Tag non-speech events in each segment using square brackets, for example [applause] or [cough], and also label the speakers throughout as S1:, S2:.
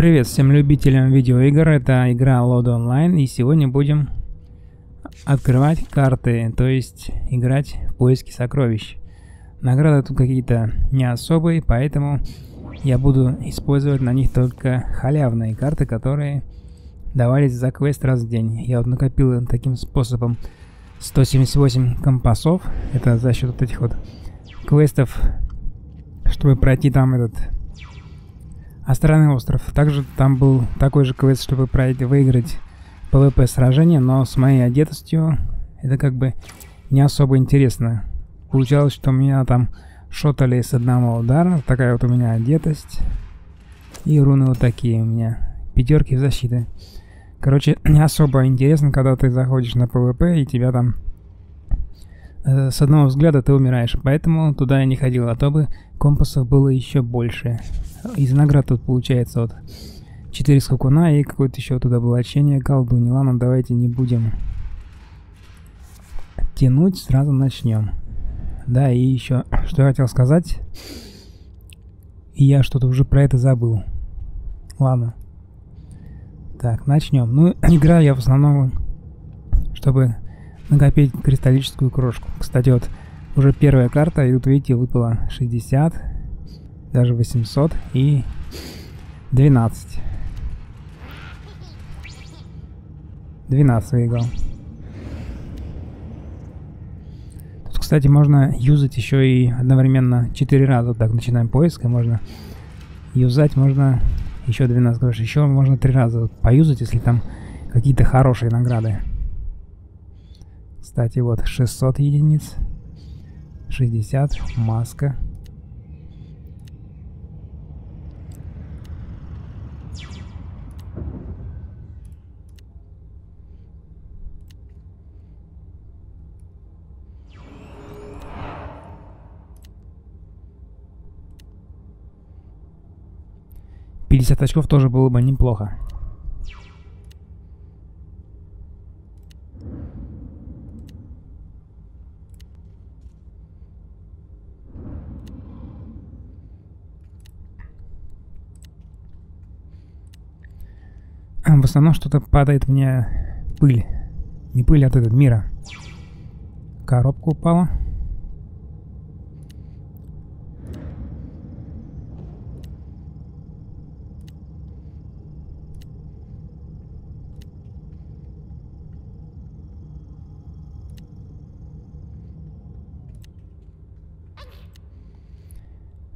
S1: Привет всем любителям видеоигр, это игра Load Online, и сегодня будем открывать карты, то есть играть в поиски сокровищ. Награды тут какие-то не особые, поэтому я буду использовать на них только халявные карты, которые давались за квест раз в день. Я вот накопил таким способом 178 компасов, это за счет вот этих вот квестов, чтобы пройти там этот Астральный остров. Также там был такой же квест, чтобы пройти, выиграть PvP сражение, но с моей одетостью это как бы не особо интересно. Получалось, что меня там шотали с одного удара. Такая вот у меня одетость. И руны вот такие у меня. Пятерки в защиты. Короче, [clears throat] не особо интересно, когда ты заходишь на PvP и тебя там с одного взгляда ты умираешь. Поэтому туда я не ходил, а то бы компасов было еще больше. Из наград тут получается вот 4 скакуна и какое-то еще туда было очение колдуни. Ладно, давайте не будем тянуть, сразу начнем. Да, и еще, что я хотел сказать. Я что-то уже про это забыл. Ладно. Так, начнем. Ну, [clears throat] играю я в основном, чтобы накопить кристаллическую крошку. Кстати, вот уже первая карта, и тут, видите, выпало 60, даже 800 и 12. 12 выиграл. Тут, кстати, можно юзать еще и одновременно 4 раза. Вот так начинаем поиск, и можно юзать, можно еще 12 грош. Еще можно 3 раза вот поюзать, если там какие-то хорошие награды. Кстати, вот 600 единиц. 60, маска. 50 очков тоже было бы неплохо. В основном что-то падает мне пыль. Не пыль, а от этого мира. Коробка упала.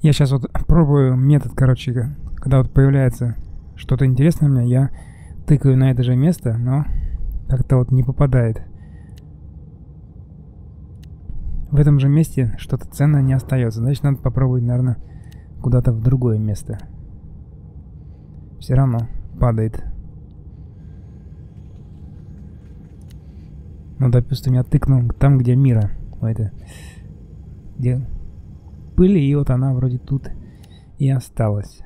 S1: Я сейчас вот пробую метод, короче, когда вот появляется что-то интересное у меня, я тыкаю на это же место, но как-то вот не попадает. В этом же месте что-то ценное не остается. Значит, надо попробовать, наверное, куда-то в другое место. Все равно падает. Ну, допустим, я тыкнул там, где мира. Это, где пыли, и вот она вроде тут и осталась.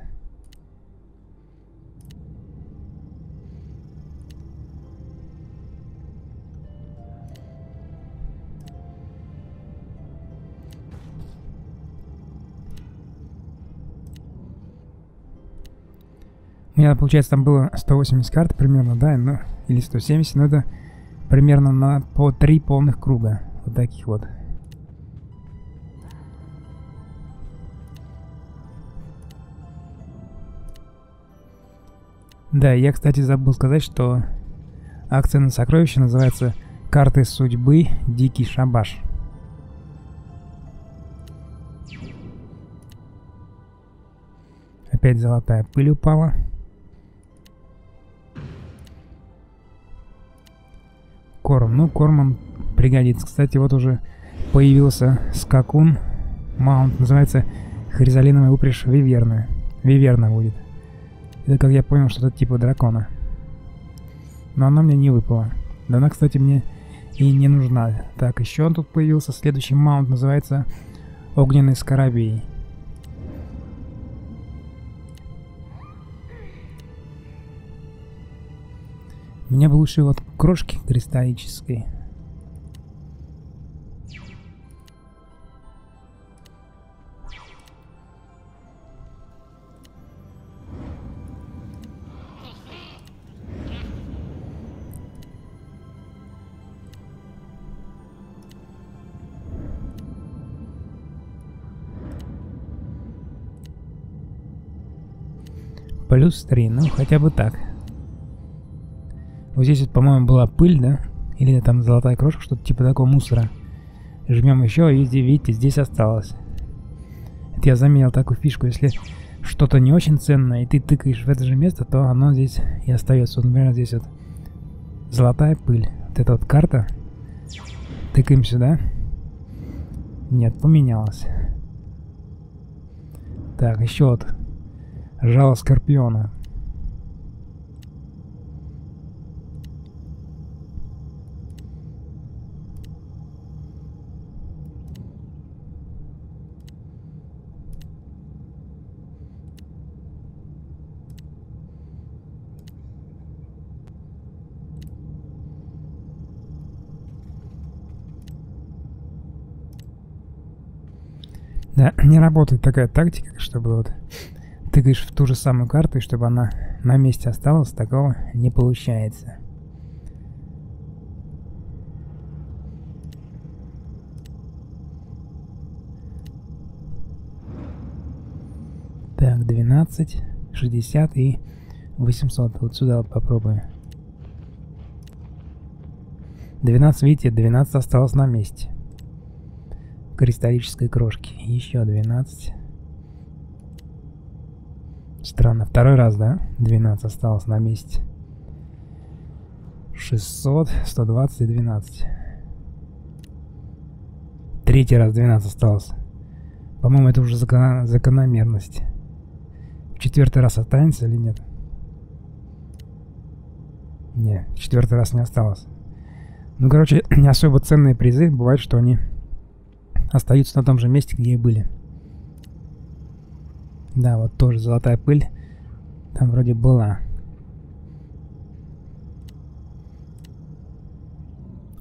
S1: У меня, получается, там было 180 карт примерно, да, ну, или 170, но это примерно на по 3 полных круга. Вот таких вот. Да, я, кстати, забыл сказать, что акция на сокровище называется «Карты судьбы. Дикий шабаш». Опять золотая пыль упала. Корм. Ну, кормом пригодится. Кстати, вот уже появился скакун. Маунт. Называется хризалиновая упряжь Виверна. Виверна будет. Это, как я понял, что-то типа дракона. Но она мне не выпала. Да она, кстати, мне и не нужна. Так, еще он тут появился. Следующий маунт называется Огненный Скоробей. Мне бы лучше вот крошки кристаллической. Плюс 3, ну хотя бы так. Вот здесь вот, по-моему, была пыль, да? Или там золотая крошка, что-то типа такого мусора. Жмем еще, и видите, здесь осталось. Это я заметил такую фишку, если что-то не очень ценное, и ты тыкаешь в это же место, то оно здесь и остается. Вот, например, здесь вот золотая пыль. Вот эта вот карта. Тыкаем сюда. Нет, поменялось. Так, еще вот. Жало Скорпиона. Да, не работает такая тактика, чтобы вот тыкаешь в ту же самую карту, и чтобы она на месте осталась, такого не получается. Так, 12, 60 и 800. Вот сюда вот попробуем. 12, видите, 12 осталось на месте кристаллической крошки. Еще 12. Странно, второй раз, да? 12 осталось на месте. 600, 120 и 12. Третий раз 12 осталось. По-моему, это уже закон... закономерность. Четвертый раз останется или нет? Не, четвертый раз не осталось. Ну, короче, [clears throat] не особо ценные призы. Бывает, что они остаются на том же месте, где и были. Да, вот тоже золотая пыль. Там вроде была.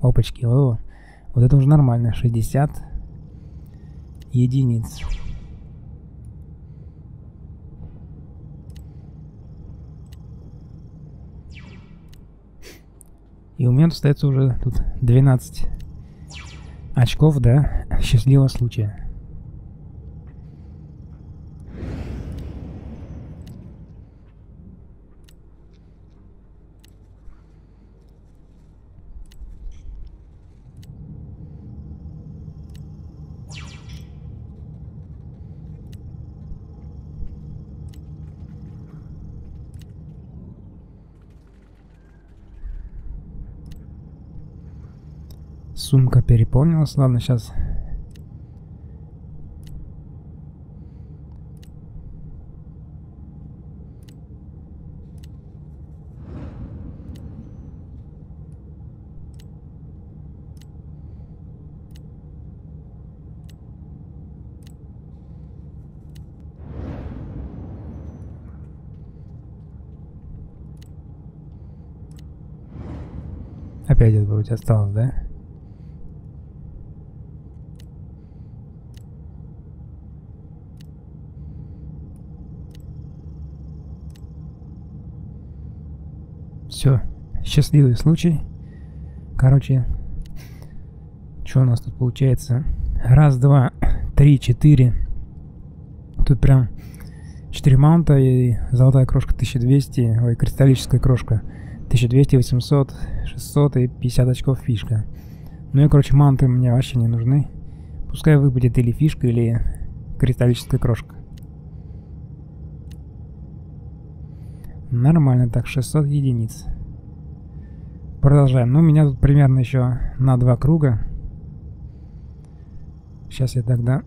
S1: Опачки, о, вот это уже нормально. 60 единиц. И у меня остается уже тут 12 очков, да, счастливого случая. Сумка переполнилась. Ладно, сейчас... Опять вроде осталось, да? Все, счастливый случай. Короче, что у нас тут получается? Раз, два, три, четыре. Тут прям 4 маунта и золотая крошка 1200, ой, кристаллическая крошка 1200, 800, 600 и 50 очков фишка. Ну и, короче, маунты мне вообще не нужны. Пускай выпадет или фишка, или кристаллическая крошка. Нормально, так, 600 единиц. Продолжаем. Ну, у меня тут примерно еще на два круга. Сейчас я тогда...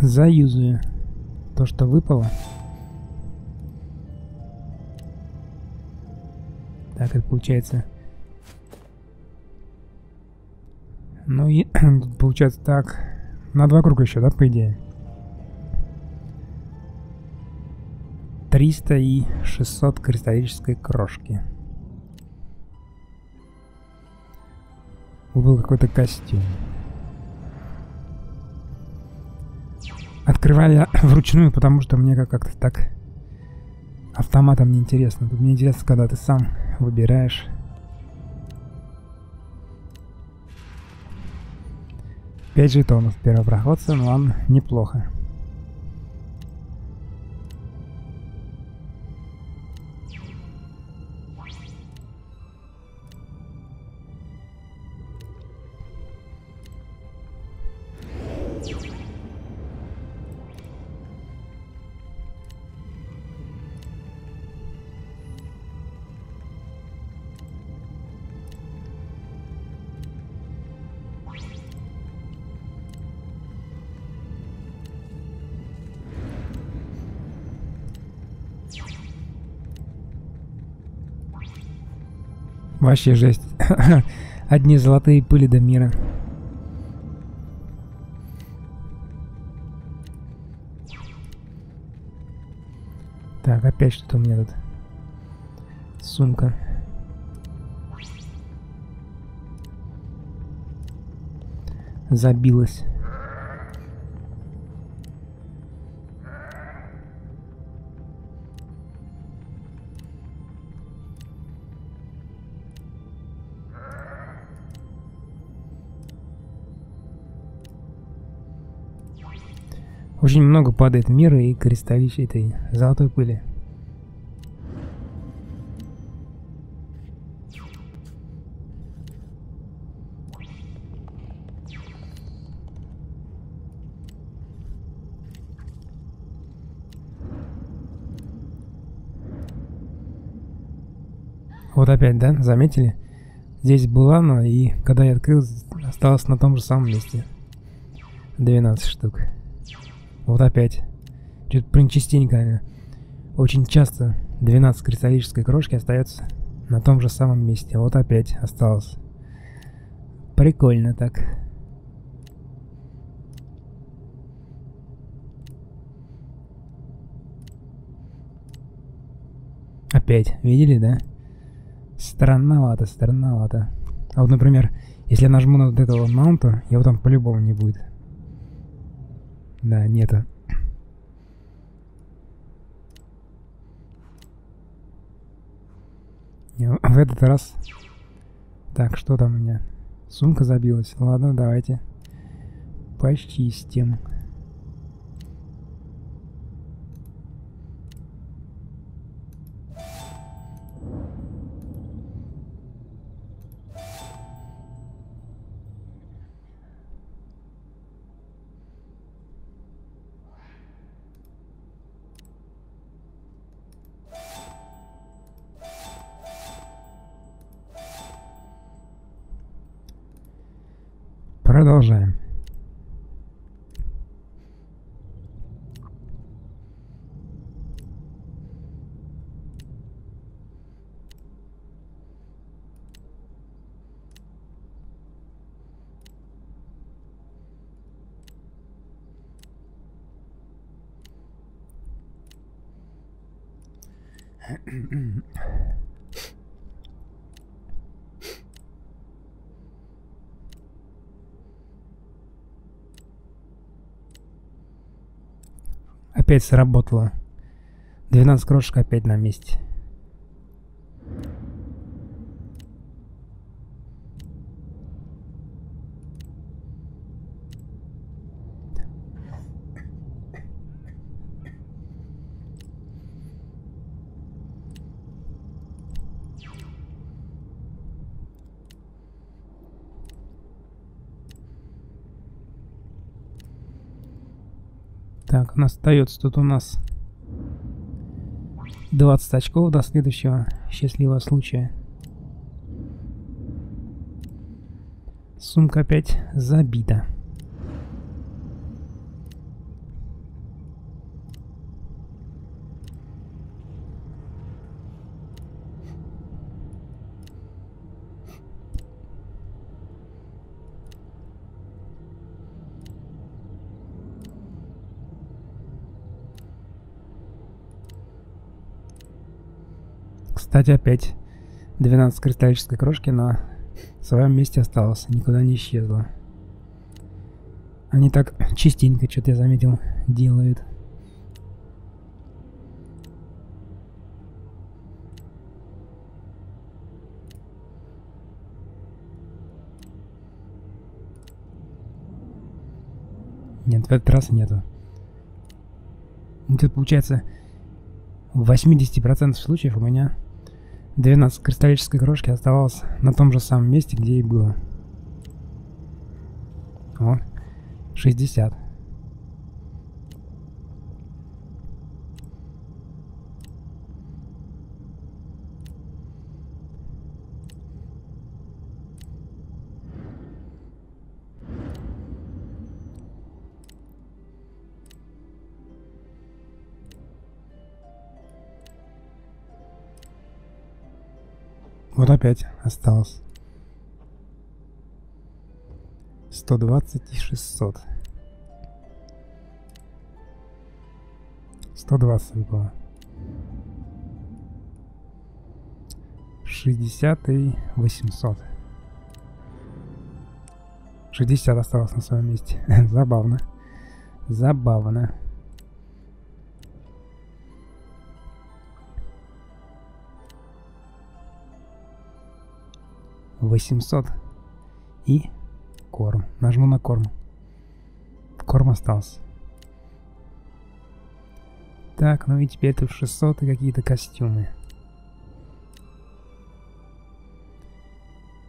S1: Заюзаю то, что выпало. Так, это получается... Ну и [clears throat] получается так. На два круга еще, да, по идее? 300 и 600 кристаллической крошки. Был какой-то костюм. Открываю я вручную, потому что мне как-то так автоматом неинтересно. Тут мне интересно, когда ты сам выбираешь. Пять жетонов первопроходца, ну ладно, неплохо. Вообще жесть. [laughs] Одни золотые пыли до мира. Так, опять что-то у меня тут. Сумка. Забилась. Очень много падает мира и кристаллища этой золотой пыли. Вот опять, да? Заметили? Здесь была она, и когда я открыл, осталось на том же самом месте. 12 штук. Вот опять. Что-то прям частенько, очень часто 12 кристаллической крошки остается на том же самом месте. Вот опять осталось. Прикольно так. Опять, видели, да? Странновато, странновато. А вот, например, если я нажму на вот этого маунта, его там по-любому не будет. Да, нету. В этот раз... Так, что там у меня? Сумка забилась. Ладно, давайте. Почистим. Продолжаем. Опять сработало. 12 крошек опять на месте. Нас остается тут у нас 20 очков до следующего счастливого случая. Сумка опять забита. Кстати, опять 12 кристаллической крошки на своем месте осталось, никуда не исчезла. Они так частенько, что-то я заметил, делают. Нет, в этот раз нету. Тут получается в 80% случаев у меня 12 кристаллической крошки оставалось на том же самом месте, где и было. О, 60. Вот опять осталось. 120 и 600. 120 было. 60 и 800. 60 осталось на своем месте. [laughs] Забавно. Забавно. 800 и корм. Нажму на корм. Корм остался. Так, ну и теперь тут 600 и какие-то костюмы.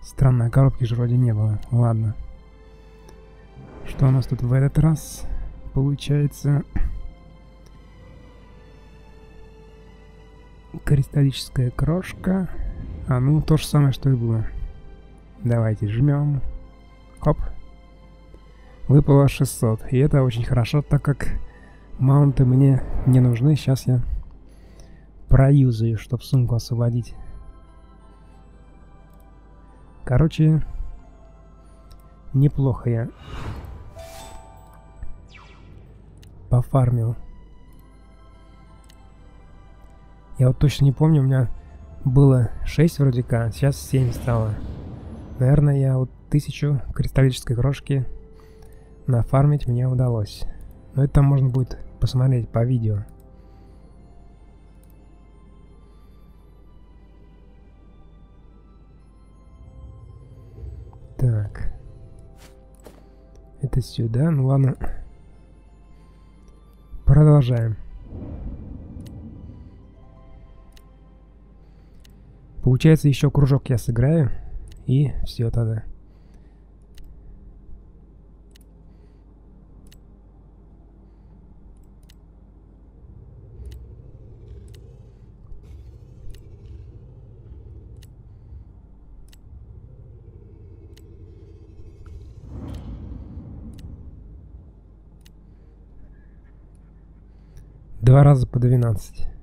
S1: Странно, коробки же вроде не было. Ладно. Что у нас тут в этот раз? Получается... Кристаллическая крошка. А, ну, то же самое, что и было. Давайте жмем. Хоп. Выпало 600. И это очень хорошо, так как маунты мне не нужны. Сейчас я проюзаю, чтобы сумку освободить. Короче, неплохо я пофармил. Я вот точно не помню, у меня было 6 вроде как, сейчас 7 стало. Наверное, я вот тысячу кристаллической крошки нафармить мне удалось. Но это можно будет посмотреть по видео. Так. Это сюда. Ну ладно. Продолжаем. Получается, еще кружок я сыграю. И все тогда. Два раза по 12.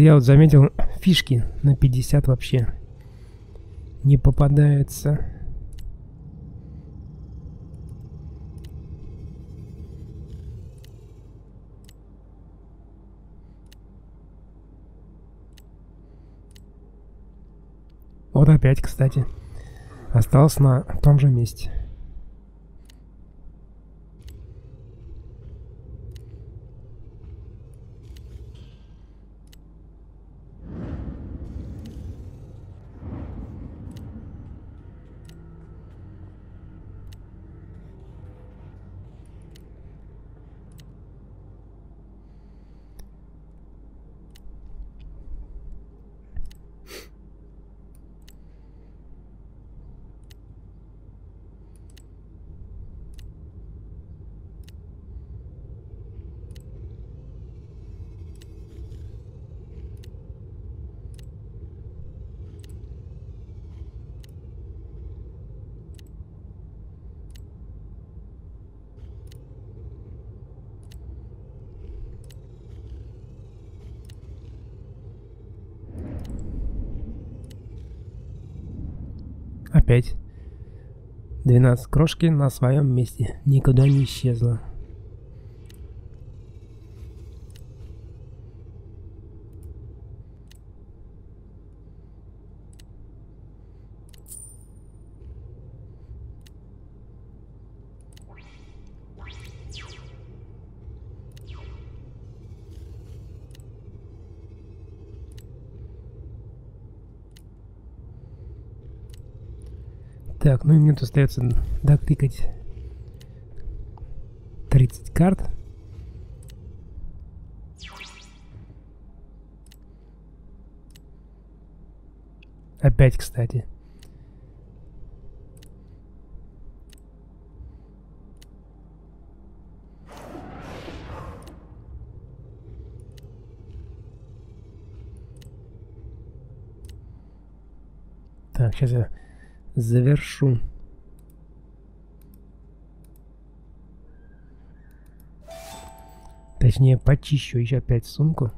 S1: я вот заметил фишки на 50 вообще не попадаются. Вот опять, кстати. остался на том же месте.
S2: Опять 12 крошки на своем месте. Никуда не исчезла. Так, ну и мне тут остается докликать 30 карт. Опять, кстати. Так, сейчас я завершу. Точнее, почищу еще опять сумку.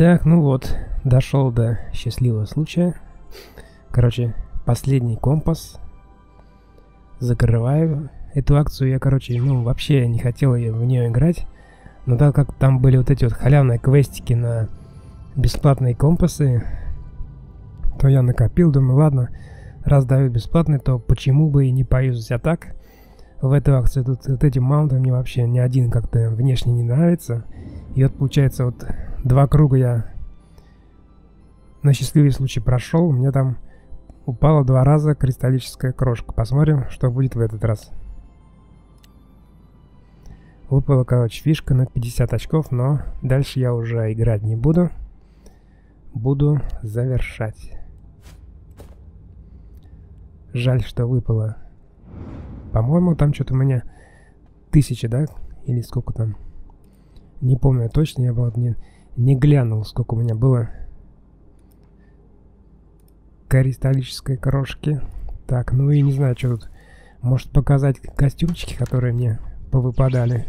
S2: Так, ну вот, дошел до счастливого случая. Короче, последний компас. Закрываю эту акцию. Я, короче, ну, вообще не хотел в нее играть. Но так как там были вот эти вот халявные квестики на бесплатные компасы, то я накопил, думаю, ладно, раз дают бесплатный, то почему бы и не поюзать. А так, в эту акцию тут вот эти маунты мне вообще ни один как-то внешне не нравится. И вот получается вот два круга я на счастливый случай прошел. У меня там упала два раза кристаллическая крошка. Посмотрим, что будет в этот раз. Выпала, короче, фишка на 50 очков, но дальше я уже играть не буду. Буду завершать. Жаль, что выпало. По-моему, там что-то у меня тысяча, да? Или сколько там? Не помню точно, я был не, не глянул, сколько у меня было кристаллической крошки. Так, ну и не знаю, что тут. Может показать костюмчики, которые мне повыпадали.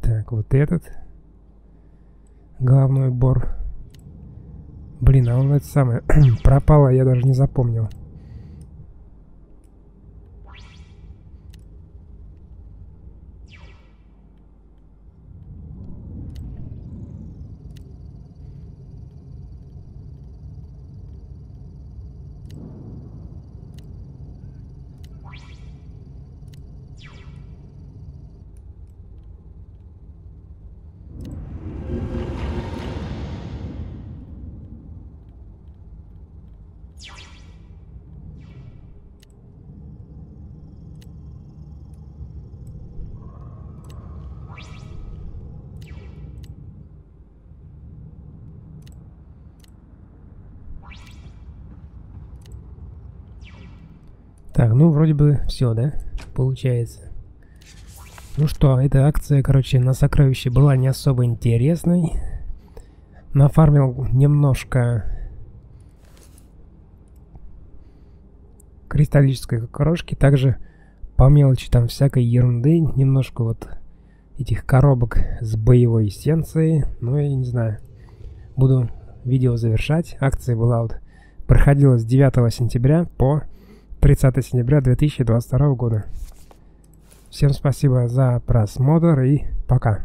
S2: Так, вот этот. Головной бор. Блин, а он это самое [clears throat] пропало, я даже не запомнил. Так, ну вроде бы все, да? Получается. Ну что, эта акция, короче, на сокровище была не особо интересной. Нафармил немножко кристаллической крошки, также по мелочи там всякой ерунды, немножко вот этих коробок с боевой эссенцией, ну и не знаю, буду видео завершать. Акция была вот, проходила с 9 сентября по 30 сентября 2022 года. Всем спасибо за просмотр и пока.